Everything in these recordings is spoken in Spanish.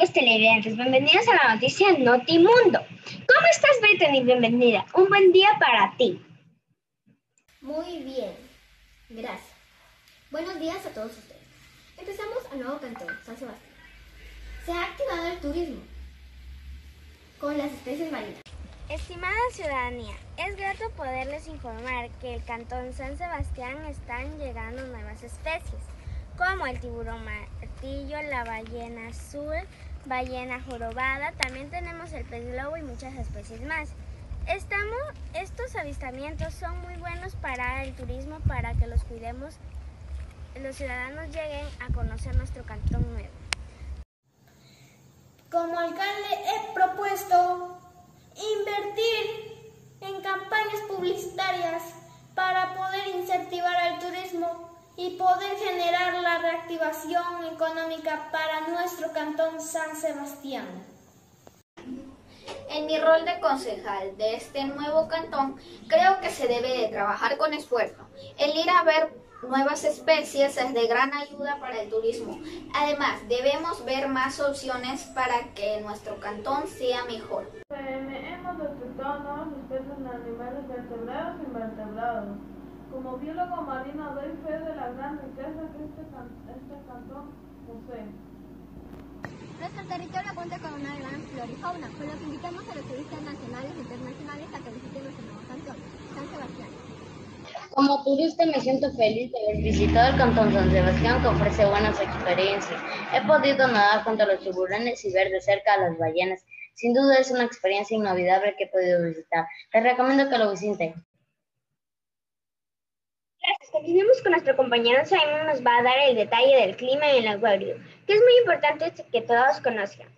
amigos televidentes, bienvenidos a la noticia Notimundo. ¿Cómo estás, Brittany? Bienvenida. Un buen día para ti. Muy bien, gracias. Buenos días a todos ustedes. Empezamos al nuevo cantón, San Sebastián. Se ha activado el turismo con las especies marinas. Estimada ciudadanía, es grato poderles informar que el Cantón San Sebastián están llegando nuevas especies, como el tiburón martillo, la ballena azul, ballena jorobada, también tenemos el pez globo y muchas especies más. Estamos, estos avistamientos son muy buenos para el turismo, para que los cuidemos, los ciudadanos lleguen a conocer nuestro cantón nuevo. Como alcalde he propuesto invertir en campañas publicitarias para poder incentivar al turismo y poder generar la reactivación económica para nuestro cantón San Sebastián. En mi rol de concejal de este nuevo cantón, creo que se debe de trabajar con esfuerzo. El ir a ver nuevas especies es de gran ayuda para el turismo. Además, debemos ver más opciones para que nuestro cantón sea mejor. Hemos detectado nuevas especies de animales vertebrados e invertebrados. Como biólogo marino doy fe de la gran riqueza que este, este cantón posee. Nuestro territorio cuenta con una gran flora y fauna, por lo que invitamos a los turistas nacionales e internacionales a que visiten nuestro nuevo cantón, San Sebastián. Como turista me siento feliz de haber visitado el Cantón San Sebastián que ofrece buenas experiencias. He podido nadar junto a los tiburones y ver de cerca a las ballenas. Sin duda es una experiencia inolvidable que he podido visitar. Les recomiendo que lo visiten. Continuemos con nuestro compañero Simon, nos va a dar el detalle del clima en el Guagrio, que es muy importante que todos conozcan.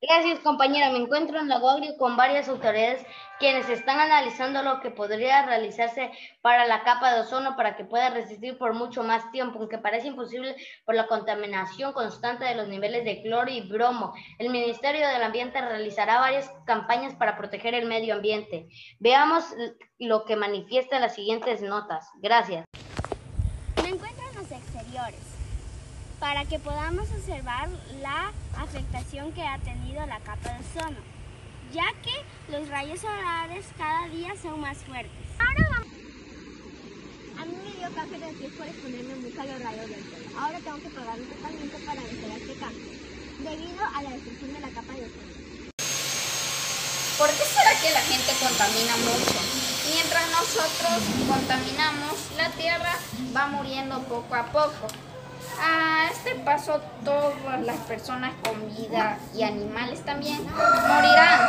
Gracias compañera, me encuentro en la Guagrio con varias autoridades quienes están analizando lo que podría realizarse para la capa de ozono para que pueda resistir por mucho más tiempo, aunque parece imposible por la contaminación constante de los niveles de cloro y bromo. El Ministerio del Ambiente realizará varias campañas para proteger el medio ambiente. Veamos lo que manifiesta las siguientes notas. Gracias. Para que podamos observar la afectación que ha tenido la capa de ozono, ya que los rayos solares cada día son más fuertes. Ahora vamos. A mí me dio cáncer de piel por exponerme mucho a los rayos del sol. Ahora tengo que pagar un tratamiento para vencer este cáncer, debido a la destrucción de la capa de ozono. ¿Por qué será que la gente contamina mucho? Mientras nosotros contaminamos, la tierra va muriendo poco a poco. A este paso todas las personas con vida y animales también morirán.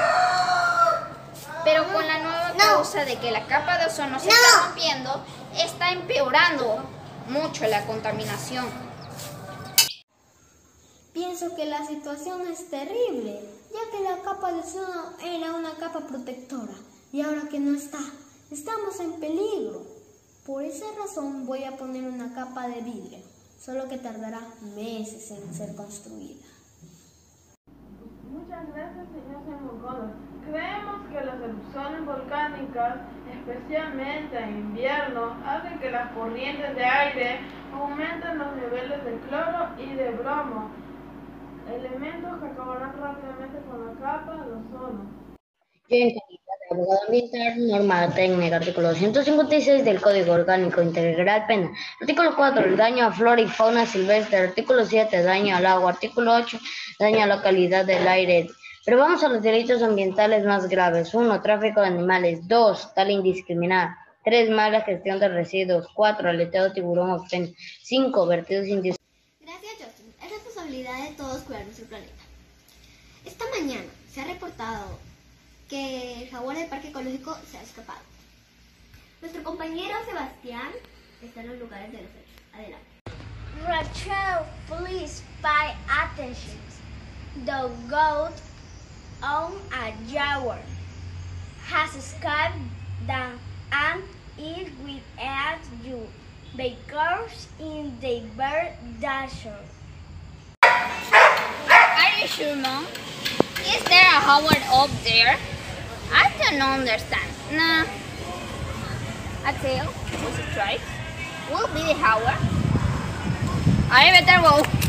Pero con la nueva causa de que la capa de ozono se está rompiendo, está empeorando mucho la contaminación. Pienso que la situación es terrible, ya que la capa de ozono era una capa protectora y ahora que no está, estamos en peligro. Por esa razón voy a poner una capa de vidrio solo que tardará meses en ser construida. Muchas gracias, señor Creemos que las erupciones volcánicas, especialmente en invierno, hacen que las corrientes de aire aumenten los niveles de cloro y de bromo, elementos que acabarán rápidamente con la capa de ozono abogado ambiental, norma técnica, artículo 256 del Código Orgánico Integral Pena. Artículo 4, el daño a flora y fauna silvestre. Artículo 7, daño al agua. Artículo 8, daño a la calidad del aire. Pero vamos a los delitos ambientales más graves. 1. Tráfico de animales. 2. Tal indiscriminada. 3. Mala gestión de residuos. 4. Aleteo tiburón o 5. Vertidos indiscriminados. Gracias, Justin. Es responsabilidad de todos cuidar nuestro planeta. Esta mañana se ha reportado que el jaguar del parque ecológico se ha escapado. Nuestro compañero Sebastián está en los lugares de los hechos. Adelante. Rachel, please pay attention. The goat on a jaguar has escaped them and it will add you because in the bird desert. Are you sure, Mom? Is there a Howard up there? I don't understand. Nah. A tail, was a strike, will be the hour. I better go.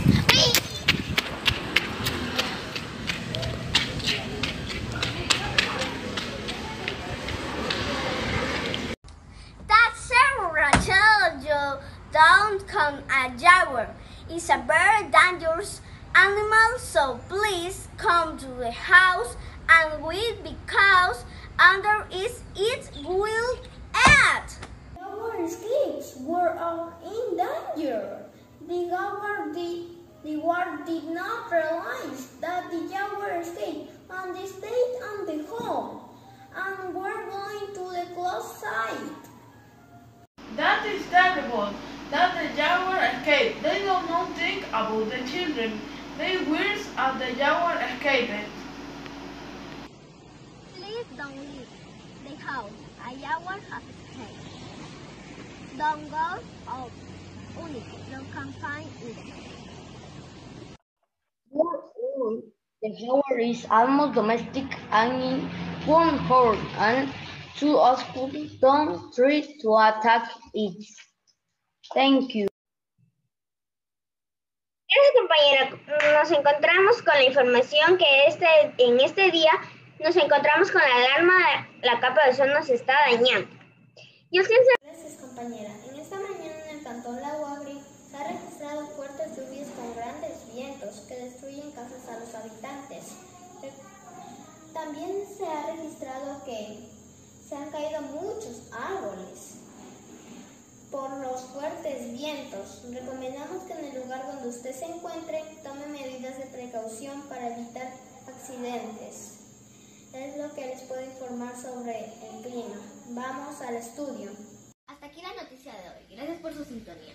Don't come a jaguar. It's a very dangerous animal, so please come to the house and wait because under is it will eat. Our escapes were all in danger. The jaguar did, the guard did not realize that the jaguar escaped and they stayed on the home and were going to the close side. That is terrible. That the jaguar escaped. They don't know think about the children. They wish as the jaguar escaped. Don't leave the house. A jaguar has escaped. Don't go out. Only you can find it. The jaguar is almost domestic and in one horn and two oscurs don't try to attack it. Thank you. Gracias compañera. Nos encontramos con la información que este, en este día nos encontramos con la alarma, la capa de ozono se está dañando. Y el ciencia Gracias compañera. En esta mañana en el cantón La Guagri se han registrado fuertes lluvias con grandes vientos que destruyen casas a los habitantes. También se ha registrado que se han caído muchos árboles por los fuertes vientos. Recomendamos que en el lugar donde usted se encuentre tome medidas de precaución para evitar accidentes. Es lo que les puedo informar sobre el clima. Vamos al estudio. Hasta aquí la noticia de hoy. Gracias por su sintonía.